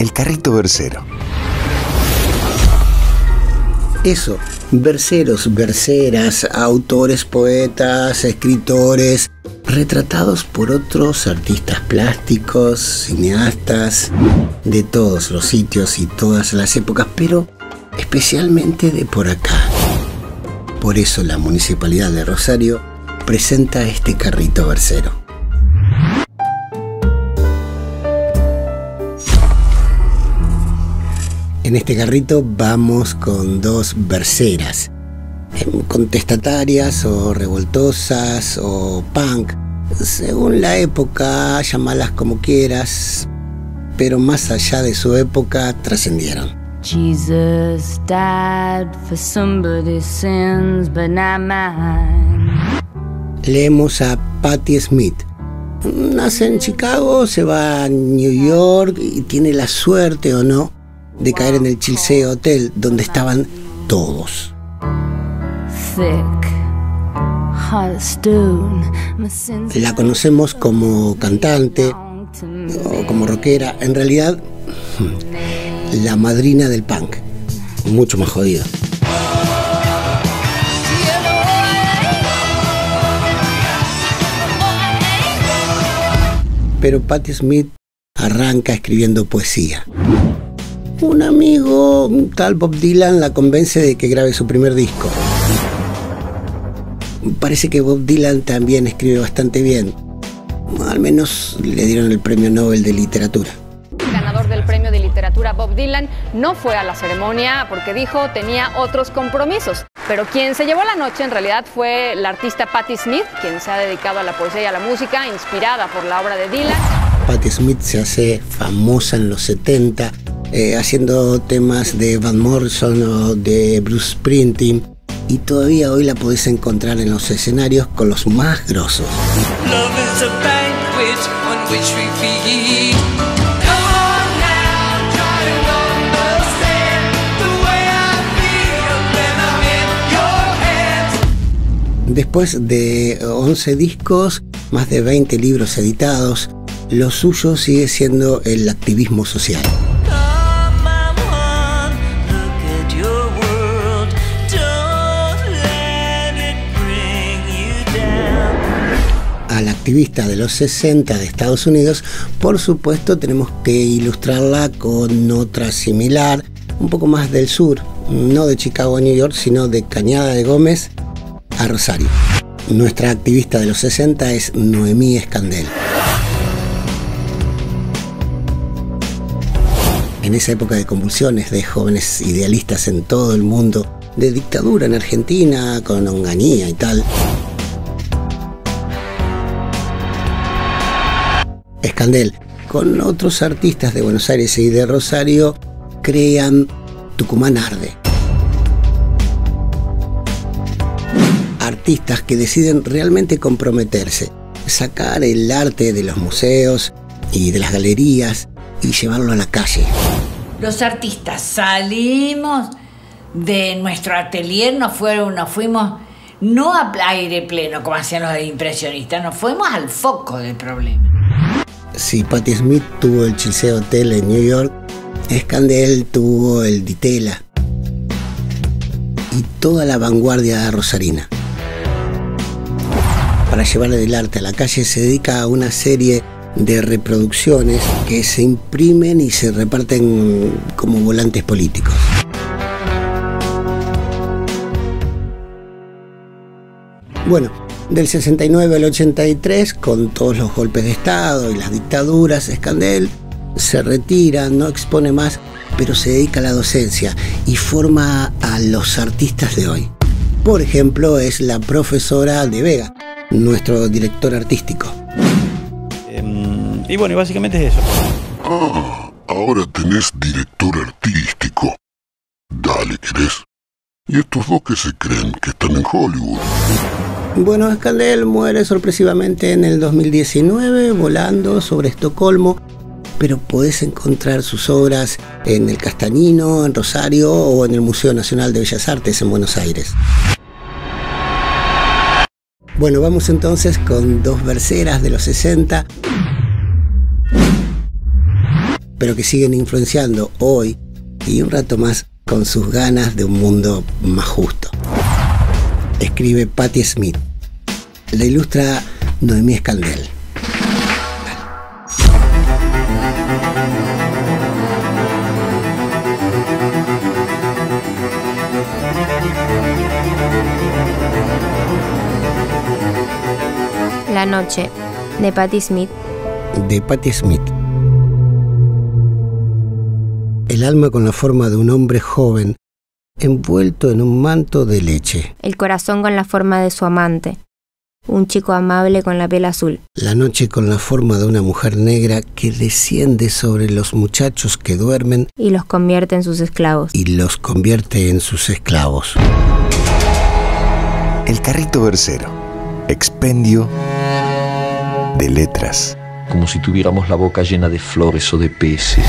El carrito versero. Eso, verseros, verseras, autores, poetas, escritores, retratados por otros artistas plásticos, cineastas, de todos los sitios y todas las épocas, pero especialmente de por acá. Por eso la Municipalidad de Rosario presenta este carrito versero. En este carrito vamos con dos verseras, em, contestatarias o revoltosas o punk, según la época, llamalas como quieras, pero más allá de su época trascendieron. Jesus died for somebody's sins, but not mine. Leemos a Patti Smith. Nace en Chicago, se va a New York y tiene la suerte o no de caer en el Chilsea Hotel donde estaban todos. La conocemos como cantante o como rockera. En realidad, la madrina del punk. Mucho más jodido. Pero Patti Smith arranca escribiendo poesía. Un amigo, un tal Bob Dylan, la convence de que grabe su primer disco. Parece que Bob Dylan también escribe bastante bien. Al menos le dieron el premio Nobel de Literatura ganador del premio de literatura Bob Dylan, no fue a la ceremonia porque dijo tenía otros compromisos. Pero quien se llevó la noche en realidad fue la artista Patti Smith, quien se ha dedicado a la poesía y a la música, inspirada por la obra de Dylan. Patti Smith se hace famosa en los 70, eh, haciendo temas de Van Morrison o de Bruce Springsteen. Y todavía hoy la podés encontrar en los escenarios con los más grosos. Después de 11 discos, más de 20 libros editados, lo suyo sigue siendo el activismo social. Activista de los 60 de Estados Unidos, por supuesto tenemos que ilustrarla con otra similar, un poco más del sur, no de Chicago a New York, sino de Cañada de Gómez a Rosario. Nuestra activista de los 60 es Noemí Escandel. En esa época de convulsiones, de jóvenes idealistas en todo el mundo, de dictadura en Argentina, con onganía y tal. Escandel, con otros artistas de Buenos Aires y de Rosario, crean Tucumán Arde artistas que deciden realmente comprometerse, sacar el arte de los museos y de las galerías y llevarlo a la calle. Los artistas salimos de nuestro atelier, nos, fueron, nos fuimos no a aire pleno como hacían los impresionistas, nos fuimos al foco del problema. Si Patti Smith tuvo el Chiseo Hotel en New York, Scandel tuvo el Ditela y toda la vanguardia rosarina para llevar el arte a la calle se dedica a una serie de reproducciones que se imprimen y se reparten como volantes políticos. Bueno, del 69 al 83, con todos los golpes de Estado y las dictaduras, Escandel se retira, no expone más, pero se dedica a la docencia y forma a los artistas de hoy. Por ejemplo, es la profesora de Vega, nuestro director artístico. Em, y bueno, básicamente es eso. Ah, ahora tenés director artístico. Dale, ¿querés? ¿Y estos dos que se creen que están en Hollywood? Bueno, Escandel muere sorpresivamente en el 2019 volando sobre Estocolmo, pero podés encontrar sus obras en el Castañino, en Rosario o en el Museo Nacional de Bellas Artes en Buenos Aires. Bueno, vamos entonces con dos verseras de los 60. pero que siguen influenciando hoy y un rato más con sus ganas de un mundo más justo. Escribe Patti Smith. La ilustra Noemí Escandel. La noche, de Patti Smith. De Patti Smith. El alma con la forma de un hombre joven, envuelto en un manto de leche. El corazón con la forma de su amante. Un chico amable con la piel azul. La noche con la forma de una mujer negra que desciende sobre los muchachos que duermen Y los convierte en sus esclavos. y los convierte en sus esclavos. El carrito versero. Expendio de letras. como si tuviéramos la boca llena de flores o de peces.